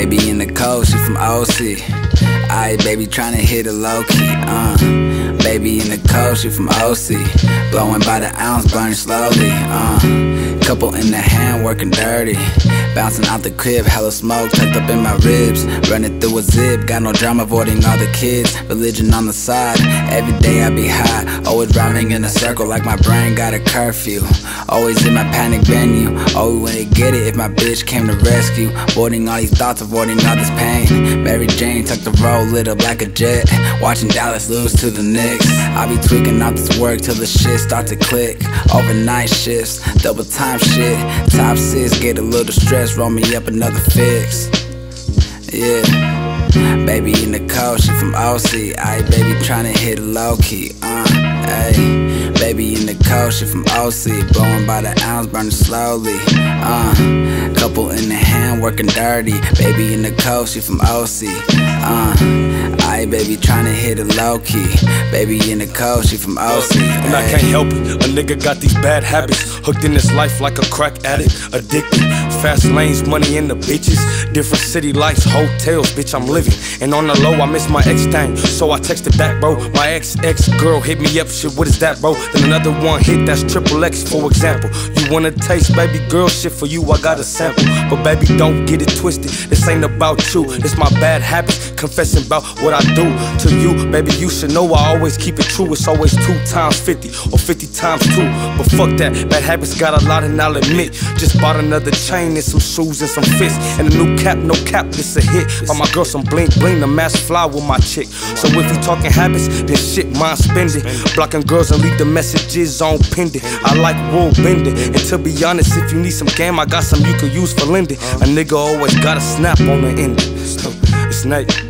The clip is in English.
Baby in the cold, she from OC. I, baby, tryna hit a low key, uh. Baby in the cold, she from OC. Blowing by the ounce, burning slowly, uh. Couple in the hand, working dirty. Bouncing out the crib, hella smoke tucked up in my ribs. Running through a zip, got no drama, avoiding all the kids. Religion on the side, every day I be high. Always rhyming in a circle like my brain got a curfew. Always in my panic venue. Always they get it if my bitch came to rescue. Avoiding all these thoughts, avoiding all this pain. Mary Jane tucked the roll, lit up like a jet. Watching Dallas lose to the Knicks. I be tweaking out this work till the shit start to click. Overnight shifts, double time shit. Top six, get a little stress, roll me up another fix. Yeah. Baby in the cold, she from OC. Ayy, baby tryna hit a low key. Uh, ayy. Baby in the cold, she from OC. Blowing by the ounce, burning slowly. Uh, working dirty. Baby in the cold, she from OC. Uh, I baby tryna hit a low key. Baby in the cold, she from OC. And I can't help it. A nigga got these bad habits. Hooked in this life like a crack addict. Addicted. Fast lanes, money in the bitches. Different city lights, hotels, bitch, I'm living. And on the low, I miss my ex thing. So I texted back, bro. My ex ex girl hit me up, shit, what is that, bro? Then another one hit, that's triple X, for example. You wanna taste baby girl shit for you, I got a sample. But baby, don't get it twisted. This ain't about you, it's my bad habits. Confessing about what I do to you, baby, you should know I always keep it true. It's always two times 50 or 50 times two. But fuck that, bad habits got a lot, and I'll admit. Just bought another chain and some shoes and some fists. And a new cap, no cap, this a hit. Buy my girl some bling bling, the mask fly with my chick. So if you talking habits, then shit, mind spending. Blocking girls and leave the messages on pending. I like rule bending. And to be honest, if you need some game, I got some you could use for lending. A nigga always got a snap on the end. It's Nate.